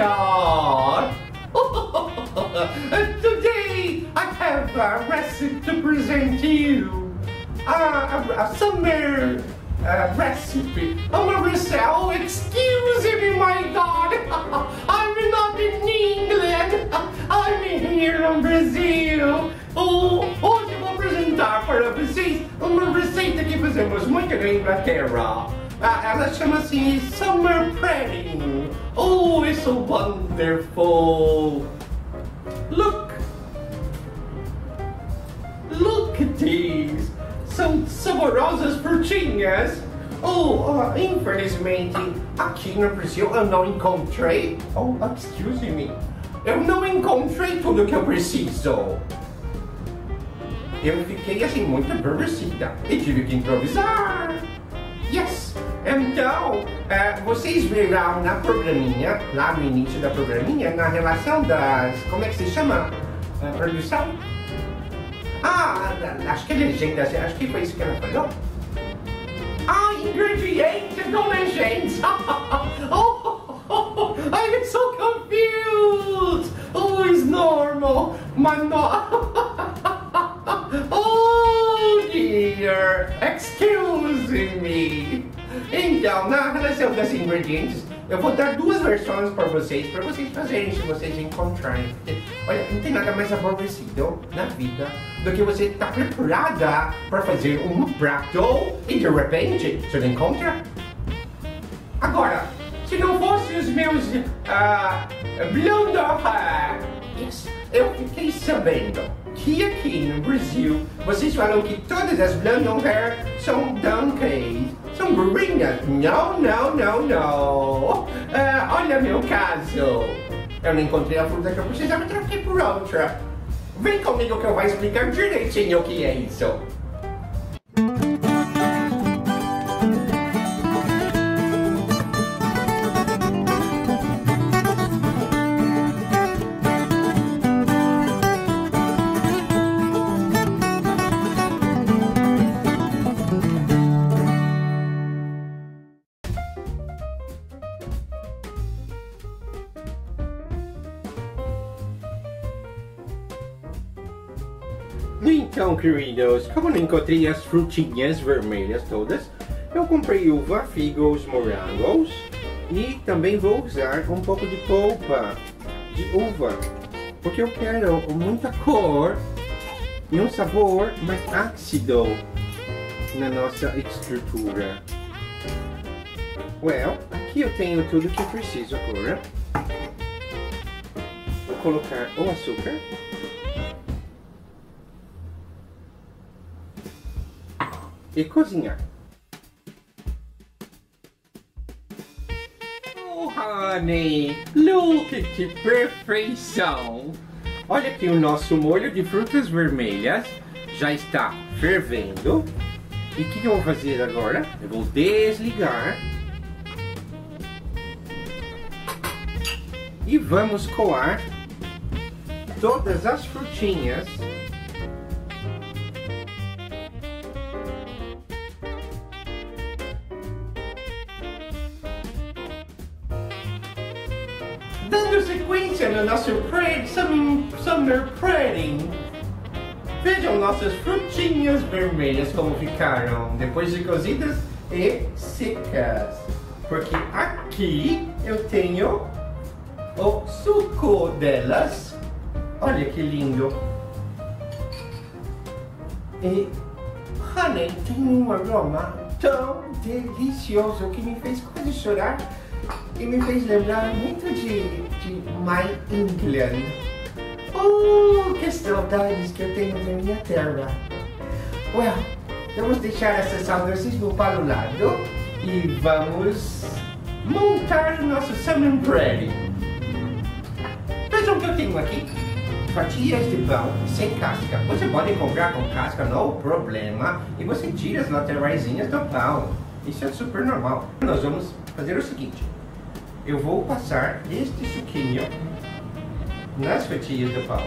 yard. Today I have a recipe to present to you. Uh, a, a summer uh, recipe. I'm a recipe. Oh, excuse me, my God. I'm not in England. I'm here in Brazil. Oh, oh hoje eu vou apresentar oh, para vocês uma receita que fazemos muito na Inglaterra. Ah, ela chama-se Summer Prating. Oh, it's so wonderful. Look. Look at these. São saborosas frutinhas. Oh, uh, infelizmente, aqui no Brasil eu não encontrei. Oh, excuse me. Eu não encontrei tudo que eu preciso. Eu fiquei assim muito aborrecida e tive que improvisar. Então, uh, vocês verão na programinha, lá no início da programinha, na relação das. Como é que se chama? Produção? Ah, acho que é legenda, acho que foi isso que ela falou. Ah, ingredientes, não legendas! oh, oh, I'm so confused! Oh, it's normal! Mas não. Então, na relação dos ingredientes, eu vou dar duas versões para vocês, para vocês fazerem se vocês encontrarem. Olha, não tem nada mais aborrecido na vida do que você estar tá preparada para fazer um prato e de repente você não encontra. Agora, se não fossem os meus uh, blonde hair, yes, eu fiquei sabendo que aqui no Brasil vocês falam que todas as blonde hair são donkeys, são burrinhas. Não, não, não, não. Uh, olha meu caso. Eu não encontrei a fruta que eu precisava, troquei por outra. Vem comigo que eu vou explicar direitinho o que é isso. Então, queridos, como não encontrei as frutinhas vermelhas todas, eu comprei uva, figos, morangos e também vou usar um pouco de polpa de uva, porque eu quero muita cor e um sabor mais ácido na nossa estrutura. Well, aqui eu tenho tudo que eu preciso agora. Vou colocar o açúcar. E cozinhar. Oh, honey, look que perfeição! Olha aqui o nosso molho de frutas vermelhas já está fervendo. E o que eu vou fazer agora? Eu vou desligar. E vamos coar todas as frutinhas Dando sequência no nosso pray, summer praying. Vejam nossas frutinhas vermelhas como ficaram depois de cozidas e secas. Porque aqui eu tenho o suco delas. Olha que lindo. E, honey, tem um aroma tão delicioso que me fez quase chorar e me fez lembrar muito de, de My England. Oh, que saudades que eu tenho da minha terra. Well, vamos deixar essa saudosismo para o lado e vamos montar o nosso salmon bread. Vejam o que eu tenho aqui. Fatias de pão sem casca. Você pode comprar com casca, não problema. E você tira as lateraisinhas do pão. Isso é super normal. Nós vamos fazer o seguinte eu vou passar este suquinho nas fatias do pão.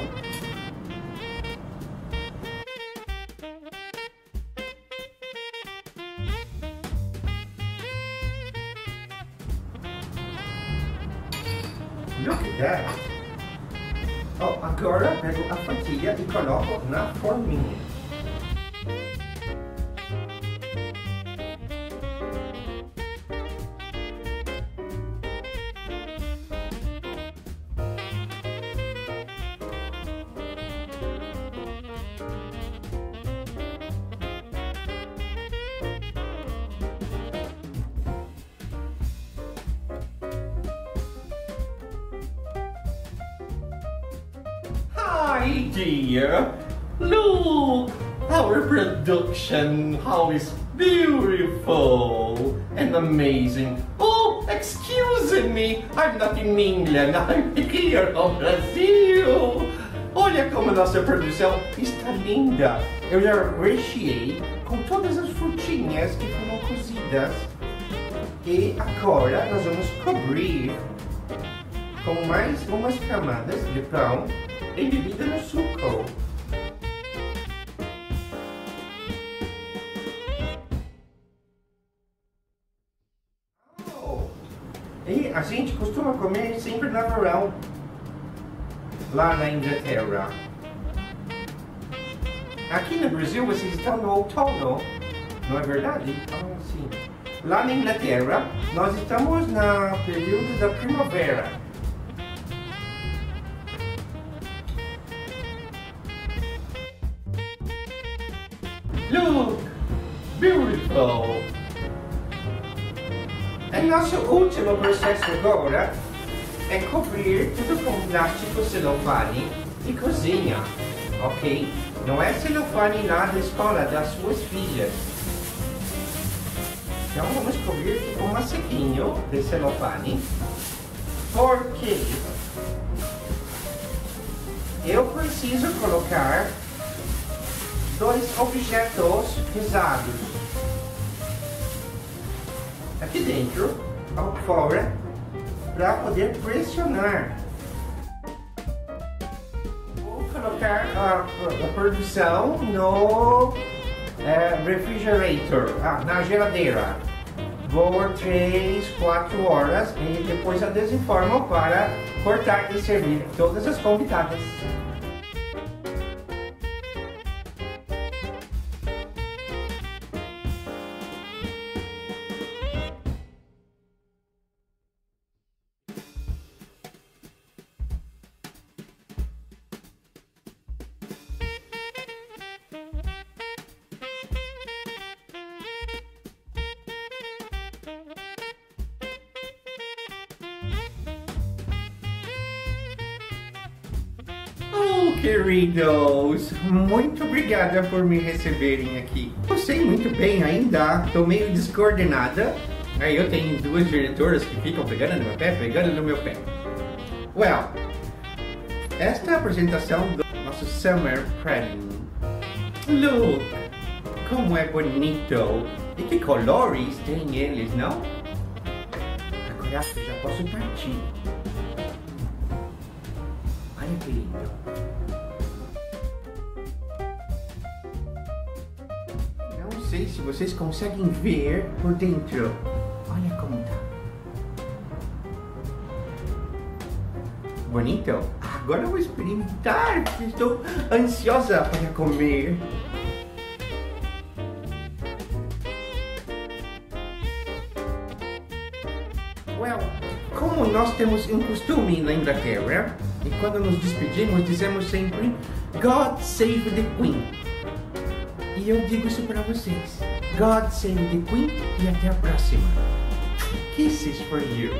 Look at that. Oh, agora pego a fatia e coloco na forminha. Hi, dear. Look, our production, how is beautiful and amazing. Oh, excuse me, I'm not in England, I'm here in Brasil. Olha como a nossa produção está linda. Eu já recheei com todas as frutinhas que foram cozidas. E agora nós vamos cobrir com mais umas camadas de pão embebida no suco. Oh, E a gente costuma comer sempre na verão, lá na Inglaterra. Aqui no Brasil vocês estão no outono, não é verdade? Ah, sim. Lá na Inglaterra nós estamos no período da primavera. Look! Beautiful! E nosso último processo agora é cobrir tudo com plástico celofane de cozinha, ok? Não é celofane lá da escola das suas filhas. Então vamos cobrir com um massaquinho de celofane, porque eu preciso colocar dois objetos pesados aqui dentro, ao fora, para poder pressionar. Vou colocar a, a produção no é, refrigerator, ah, na geladeira, por 3, 4 horas e depois eu desinformo para cortar e servir todas as convidadas. Queridos, muito obrigada por me receberem aqui. Eu sei muito bem ainda, tô meio descoordenada. Aí eu tenho duas diretoras que ficam pegando no meu pé, pegando no meu pé. Well, esta é a apresentação do nosso Summer Prem. Look, como é bonito! E que colores tem eles, não? Agora já posso partir. Olha que lindo. Sei se vocês conseguem ver por dentro. Olha como tá. Bonito? Agora eu vou experimentar. Estou ansiosa para comer. Well, como nós temos um costume na Inglaterra, e quando nos despedimos dizemos sempre God save the Queen. E eu digo isso para vocês. God save the Queen e até a próxima. Kisses for you.